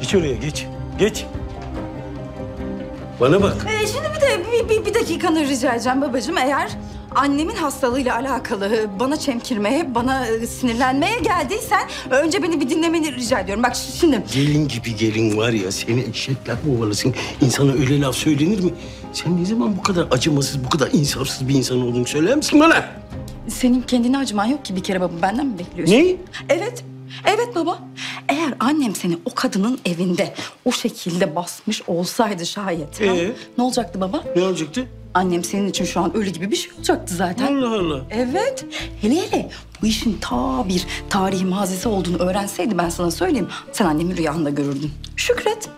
Geç oraya geç. Geç. Bana bak. Ee, şimdi bir de bir, bir, bir dakikanı rica edeceğim babacığım. Eğer annemin hastalığıyla alakalı bana çemkirmeye, bana e, sinirlenmeye geldiysen önce beni bir dinlemeni rica ediyorum. Bak şimdi Gelin gibi gelin var ya seni eşekler kovalasın. İnsana öyle laf söylenir mi? Sen ne zaman bu kadar acımasız, bu kadar insafsız bir insan olduğunu söyler misin bana? senin kendine acıman yok ki bir kere baba benden mi bekliyorsun? Ne? Evet. Evet baba. Eğer annem seni o kadının evinde o şekilde basmış olsaydı şayet. ha, Ee? Ne olacaktı baba? Ne olacaktı? Annem senin için şu an ölü gibi bir şey olacaktı zaten. Allah Allah. Evet. Hele hele bu işin ta bir tarihi mazisi olduğunu öğrenseydi ben sana söyleyeyim. Sen annemi rüyanda görürdün. Şükret.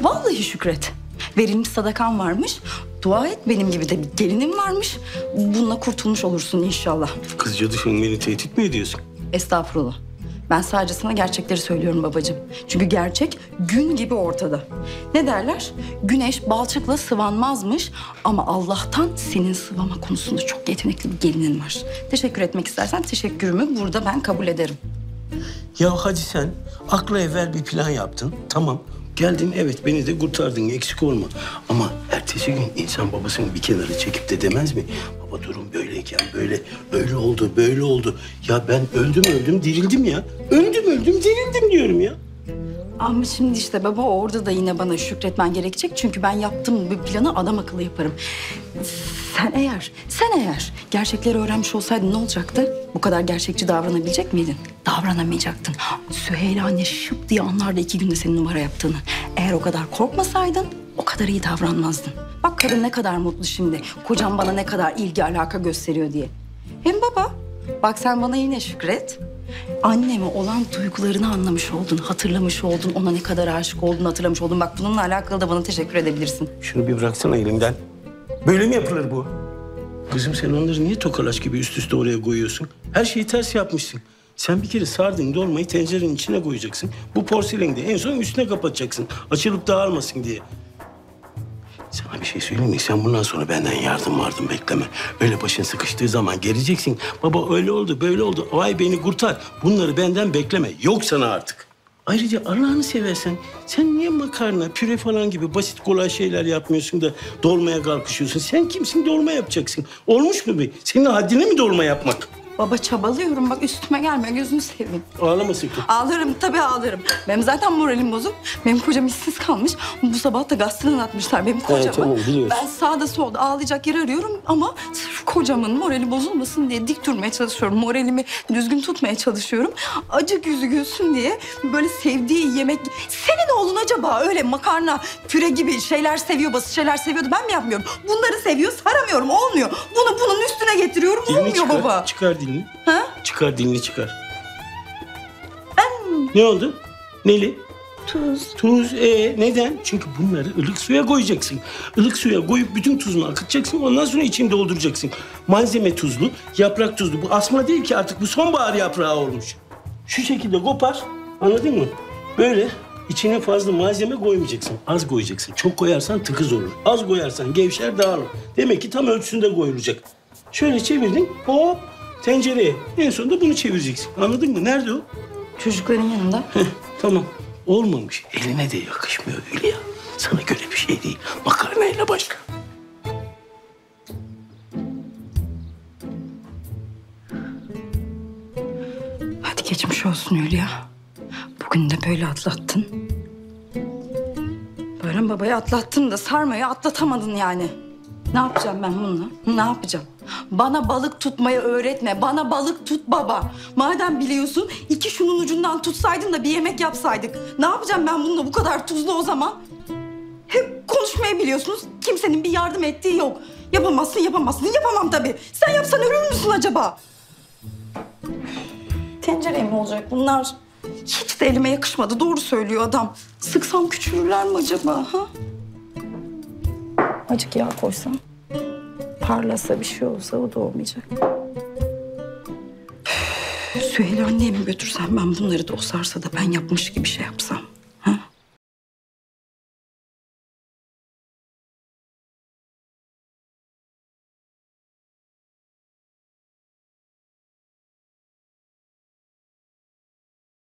Vallahi şükret. Verilmiş sadakan varmış. Dua et benim gibi de bir gelinim varmış. Bununla kurtulmuş olursun inşallah. Kız cadı sen beni tehdit mi ediyorsun? Estağfurullah. Ben sadece sana gerçekleri söylüyorum babacığım. Çünkü gerçek gün gibi ortada. Ne derler? Güneş balçıkla sıvanmazmış ama Allah'tan senin sıvama konusunda çok yetenekli bir gelinin var. Teşekkür etmek istersen teşekkürümü burada ben kabul ederim. Ya hadi sen akla evvel bir plan yaptın. Tamam. Geldin evet beni de kurtardın eksik olma. Ama ertesi gün insan babasını bir kenara çekip de demez mi? Baba durum böyleyken böyle öyle oldu böyle oldu. Ya ben öldüm öldüm dirildim ya. Öldüm öldüm dirildim diyorum ya. Ama şimdi işte baba orada da yine bana şükretmen gerekecek. Çünkü ben yaptığım bir planı adam akıllı yaparım. Sen eğer, sen eğer gerçekleri öğrenmiş olsaydın ne olacaktı? Bu kadar gerçekçi davranabilecek miydin? Davranamayacaktın. Süheyla anne şıp diye anlardı iki günde senin numara yaptığını. Eğer o kadar korkmasaydın o kadar iyi davranmazdın. Bak kadın ne kadar mutlu şimdi. Kocam bana ne kadar ilgi alaka gösteriyor diye. Hem baba bak sen bana yine şükret. Anneme olan duygularını anlamış oldun, hatırlamış oldun, ona ne kadar aşık olduğunu hatırlamış oldun. Bak bununla alakalı da bana teşekkür edebilirsin. Şunu bir bıraksana elimden. Böyle mi yapılır bu? Kızım sen onları niye tokalaş gibi üst üste oraya koyuyorsun? Her şeyi ters yapmışsın. Sen bir kere sardın dolmayı tencerenin içine koyacaksın. Bu porseleni de en son üstüne kapatacaksın. Açılıp dağılmasın diye. Sana bir şey söyleyeyim mi? Sen bundan sonra benden yardım vardım bekleme. Öyle başın sıkıştığı zaman geleceksin. Baba öyle oldu, böyle oldu. Vay beni kurtar. Bunları benden bekleme. Yok sana artık. Ayrıca Allah'ını seversen sen niye makarna, püre falan gibi basit kolay şeyler yapmıyorsun da dolmaya kalkışıyorsun? Sen kimsin dolma yapacaksın? Olmuş mu bir? Senin haddine mi dolma yapmak? Baba çabalıyorum bak üstüme gelme gözünü seveyim. Ağlama sakın. Ağlarım tabii ağlarım. Benim zaten moralim bozuk. Benim kocam işsiz kalmış. Bu sabah da gazeteden atmışlar benim kocamı. tamam, biliyoruz. Ben sağda solda ağlayacak yer arıyorum ama sırf kocamın morali bozulmasın diye dik durmaya çalışıyorum. Moralimi düzgün tutmaya çalışıyorum. Acık yüzü gülsün diye böyle sevdiği yemek... Senin oğlun acaba öyle makarna, püre gibi şeyler seviyor, basit şeyler seviyordu. Ben mi yapmıyorum? Bunları seviyor, saramıyorum. Olmuyor. Bunu bunun üstüne getiriyorum. Olmuyor çıkar. dilini. Ha? Çıkar dilini çıkar. Ne oldu? Neli? Tuz. Tuz. Ee, neden? Çünkü bunları ılık suya koyacaksın. Ilık suya koyup bütün tuzunu akıtacaksın. Ondan sonra içini dolduracaksın. Malzeme tuzlu, yaprak tuzlu. Bu asma değil ki artık bu sonbahar yaprağı olmuş. Şu şekilde kopar. Anladın mı? Böyle içine fazla malzeme koymayacaksın. Az koyacaksın. Çok koyarsan tıkız olur. Az koyarsan gevşer dağılır. Demek ki tam ölçüsünde koyulacak. Şöyle çevirdin. Hop tencereye. En sonunda bunu çevireceksin. Anladın mı? Nerede o? Çocukların yanında. Heh, tamam. Olmamış. Eline de yakışmıyor Hülya. Sana göre bir şey değil. Makarnayla başka. Hadi geçmiş olsun Hülya. Bugün de böyle atlattın. Bayram babayı atlattın da sarmayı atlatamadın yani. Ne yapacağım ben bununla? Ne yapacağım? Bana balık tutmayı öğretme. Bana balık tut baba. Madem biliyorsun iki şunun ucundan tutsaydın da bir yemek yapsaydık. Ne yapacağım ben bununla bu kadar tuzlu o zaman? Hep konuşmayı biliyorsunuz. Kimsenin bir yardım ettiği yok. Yapamazsın, yapamazsın. Yapamam tabii. Sen yapsan ölür müsün acaba? Tencere mi olacak bunlar? Hiç de elime yakışmadı. Doğru söylüyor adam. Sıksam küçülürler mi acaba? Ha? Acık yağ koysam. Parlasa bir şey olsa o da olmayacak. Süheyl anneye mi götürsem ben bunları da o sarsa da ben yapmış gibi şey yapsam.